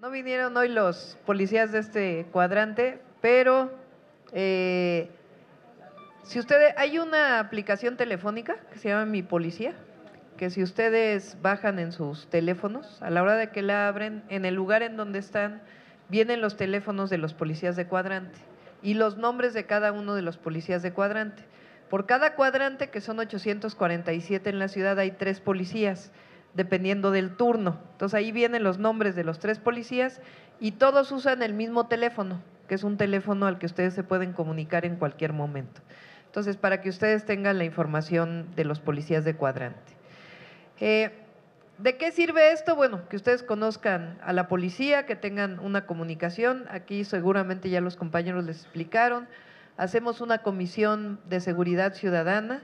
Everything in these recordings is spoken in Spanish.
No vinieron hoy los policías de este cuadrante, pero eh, si ustedes, hay una aplicación telefónica que se llama Mi Policía, que si ustedes bajan en sus teléfonos, a la hora de que la abren, en el lugar en donde están, vienen los teléfonos de los policías de cuadrante y los nombres de cada uno de los policías de cuadrante. Por cada cuadrante, que son 847 en la ciudad, hay tres policías dependiendo del turno. Entonces ahí vienen los nombres de los tres policías y todos usan el mismo teléfono, que es un teléfono al que ustedes se pueden comunicar en cualquier momento. Entonces, para que ustedes tengan la información de los policías de cuadrante. Eh, ¿De qué sirve esto? Bueno, que ustedes conozcan a la policía, que tengan una comunicación. Aquí seguramente ya los compañeros les explicaron. Hacemos una comisión de seguridad ciudadana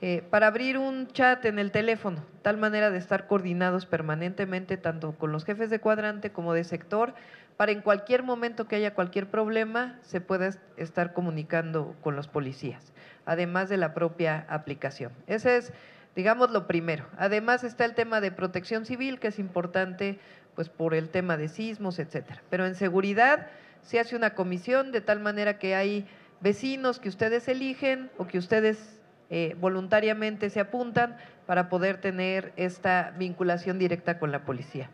eh, para abrir un chat en el teléfono, tal manera de estar coordinados permanentemente tanto con los jefes de cuadrante como de sector, para en cualquier momento que haya cualquier problema se pueda estar comunicando con los policías, además de la propia aplicación. Ese es, digamos, lo primero. Además está el tema de protección civil, que es importante pues por el tema de sismos, etcétera. Pero en seguridad se hace una comisión de tal manera que hay vecinos que ustedes eligen o que ustedes eh, voluntariamente se apuntan para poder tener esta vinculación directa con la policía.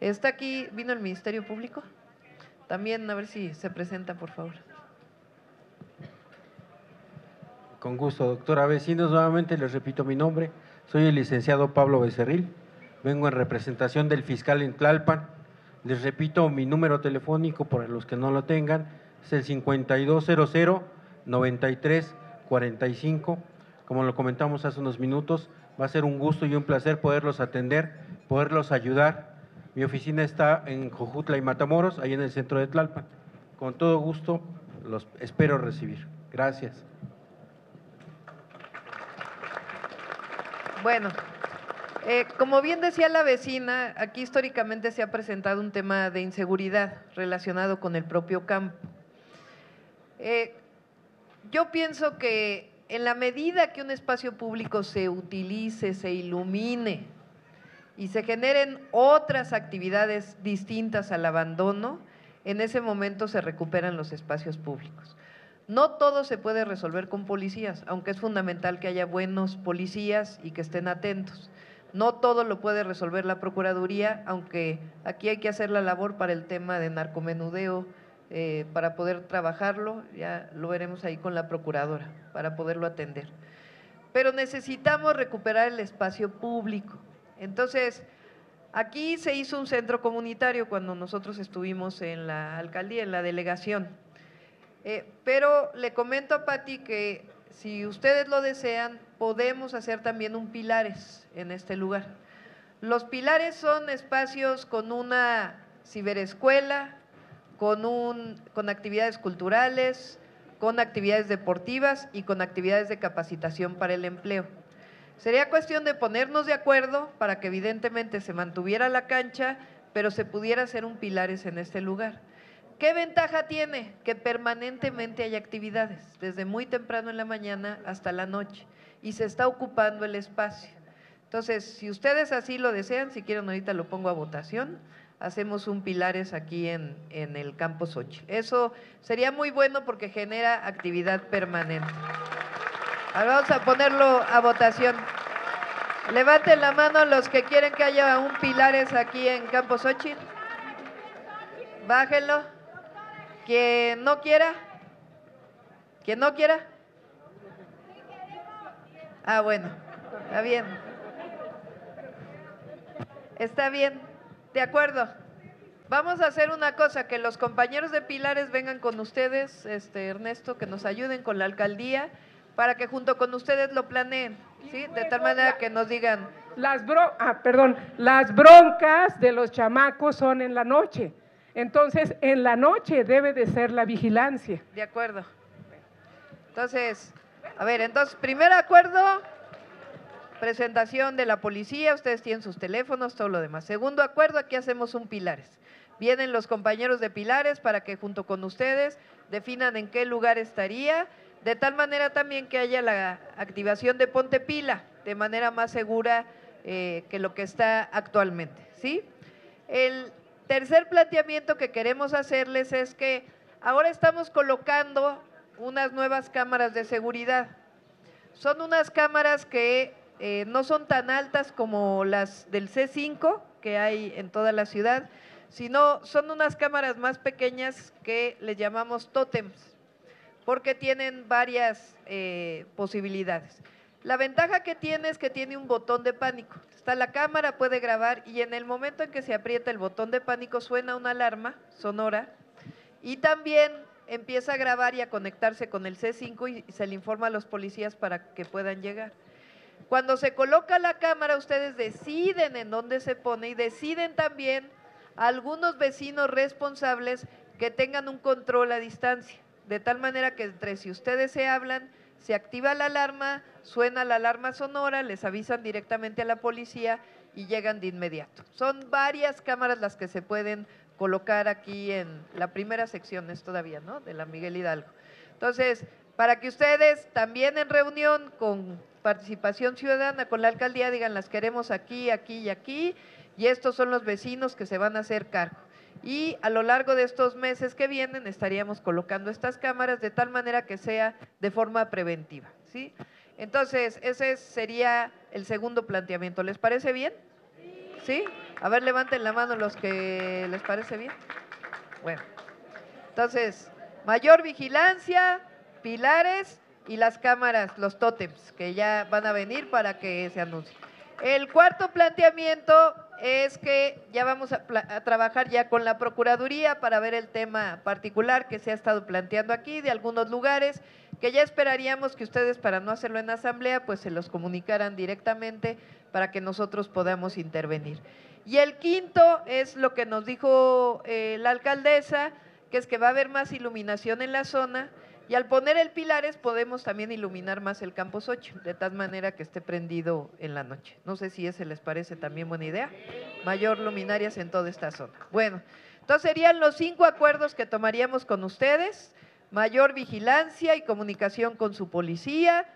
Está aquí, vino el Ministerio Público. También a ver si se presenta, por favor. Con gusto, doctora. Vecinos, nuevamente les repito mi nombre. Soy el licenciado Pablo Becerril. Vengo en representación del fiscal en Tlalpan. Les repito mi número telefónico para los que no lo tengan. Es el 5200 9345 como lo comentamos hace unos minutos, va a ser un gusto y un placer poderlos atender, poderlos ayudar. Mi oficina está en Jojutla y Matamoros, ahí en el centro de Tlalpan. Con todo gusto los espero recibir. Gracias. Bueno, eh, como bien decía la vecina, aquí históricamente se ha presentado un tema de inseguridad relacionado con el propio campo. Eh, yo pienso que en la medida que un espacio público se utilice, se ilumine y se generen otras actividades distintas al abandono, en ese momento se recuperan los espacios públicos. No todo se puede resolver con policías, aunque es fundamental que haya buenos policías y que estén atentos. No todo lo puede resolver la Procuraduría, aunque aquí hay que hacer la labor para el tema de narcomenudeo, eh, para poder trabajarlo, ya lo veremos ahí con la procuradora, para poderlo atender. Pero necesitamos recuperar el espacio público. Entonces, aquí se hizo un centro comunitario cuando nosotros estuvimos en la alcaldía, en la delegación. Eh, pero le comento a Patti que si ustedes lo desean, podemos hacer también un pilares en este lugar. Los pilares son espacios con una ciberescuela, con, un, con actividades culturales, con actividades deportivas y con actividades de capacitación para el empleo. Sería cuestión de ponernos de acuerdo para que evidentemente se mantuviera la cancha, pero se pudiera hacer un pilares en este lugar. ¿Qué ventaja tiene? Que permanentemente hay actividades, desde muy temprano en la mañana hasta la noche, y se está ocupando el espacio. Entonces, si ustedes así lo desean, si quieren ahorita lo pongo a votación, hacemos un pilares aquí en, en el campo Xochitl. Eso sería muy bueno porque genera actividad permanente. Ahora vamos a ponerlo a votación. Levanten la mano los que quieren que haya un pilares aquí en Campo Xochitl. Bájenlo. Quien no quiera. Quien no quiera. Ah, bueno. Está bien. Está bien. De acuerdo. Vamos a hacer una cosa, que los compañeros de Pilares vengan con ustedes, este Ernesto, que nos ayuden con la alcaldía, para que junto con ustedes lo planeen, ¿sí? De tal manera que nos digan. Las ah, perdón, las broncas de los chamacos son en la noche. Entonces, en la noche debe de ser la vigilancia. De acuerdo. Entonces, a ver, entonces, primer acuerdo, presentación de la policía, ustedes tienen sus teléfonos, todo lo demás. Segundo acuerdo, aquí hacemos un pilares. Vienen los compañeros de pilares para que junto con ustedes definan en qué lugar estaría, de tal manera también que haya la activación de Ponte Pila de manera más segura eh, que lo que está actualmente. ¿sí? El tercer planteamiento que queremos hacerles es que ahora estamos colocando unas nuevas cámaras de seguridad. Son unas cámaras que eh, no son tan altas como las del C5 que hay en toda la ciudad, sino son unas cámaras más pequeñas que le llamamos tótems, porque tienen varias eh, posibilidades. La ventaja que tiene es que tiene un botón de pánico. Está la cámara, puede grabar y en el momento en que se aprieta el botón de pánico suena una alarma sonora y también empieza a grabar y a conectarse con el C5 y se le informa a los policías para que puedan llegar. Cuando se coloca la cámara, ustedes deciden en dónde se pone y deciden también algunos vecinos responsables que tengan un control a distancia, de tal manera que entre si ustedes se hablan, se activa la alarma, suena la alarma sonora, les avisan directamente a la policía y llegan de inmediato. Son varias cámaras las que se pueden colocar aquí en la primera sección, es todavía, ¿no? De la Miguel Hidalgo. Entonces, para que ustedes también en reunión con participación ciudadana, con la alcaldía, digan, las queremos aquí, aquí y aquí, y estos son los vecinos que se van a hacer cargo. Y a lo largo de estos meses que vienen estaríamos colocando estas cámaras de tal manera que sea de forma preventiva, ¿sí? Entonces, ese sería el segundo planteamiento. ¿Les parece bien? ¿Sí? A ver, levanten la mano los que les parece bien. Bueno, entonces, mayor vigilancia, pilares y las cámaras, los tótems, que ya van a venir para que se anuncie. El cuarto planteamiento es que ya vamos a, trabajar ya con la Procuraduría para ver el tema particular que se ha estado planteando aquí de algunos lugares, que ya esperaríamos que ustedes, para no hacerlo en asamblea, pues se los comunicaran directamente para que nosotros podamos intervenir. Y el quinto es lo que nos dijo eh, la alcaldesa, que es que va a haber más iluminación en la zona, y al poner el pilares podemos también iluminar más el campus 8, de tal manera que esté prendido en la noche. No sé si ese les parece también buena idea. Mayor luminarias en toda esta zona. Bueno, entonces serían los cinco acuerdos que tomaríamos con ustedes. Mayor vigilancia y comunicación con su policía,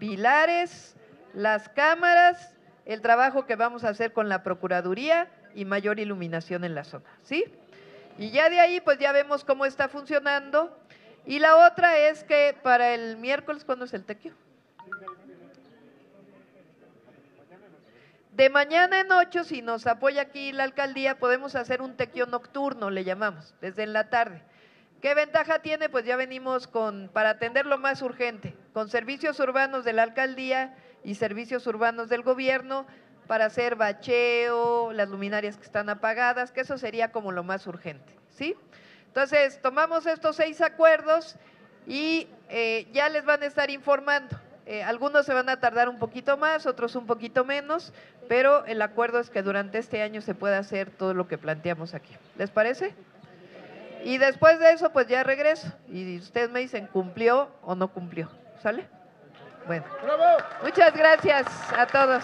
pilares, las cámaras, el trabajo que vamos a hacer con la Procuraduría y mayor iluminación en la zona. ¿Sí? Y ya de ahí, pues ya vemos cómo está funcionando y la otra es que para el miércoles, ¿cuándo es el tequio? De mañana en ocho, si nos apoya aquí la alcaldía, podemos hacer un tequio nocturno, le llamamos, desde en la tarde. ¿Qué ventaja tiene? Pues ya venimos con, para atender lo más urgente, con servicios urbanos de la alcaldía y servicios urbanos del gobierno para hacer bacheo, las luminarias que están apagadas, que eso sería como lo más urgente, ¿sí? Entonces, tomamos estos seis acuerdos y eh, ya les van a estar informando. Eh, algunos se van a tardar un poquito más, otros un poquito menos, pero el acuerdo es que durante este año se pueda hacer todo lo que planteamos aquí. ¿Les parece? Y después de eso, pues ya regreso. Y ustedes me dicen, ¿cumplió o no cumplió? ¿Sale? Bueno. Muchas gracias a todos.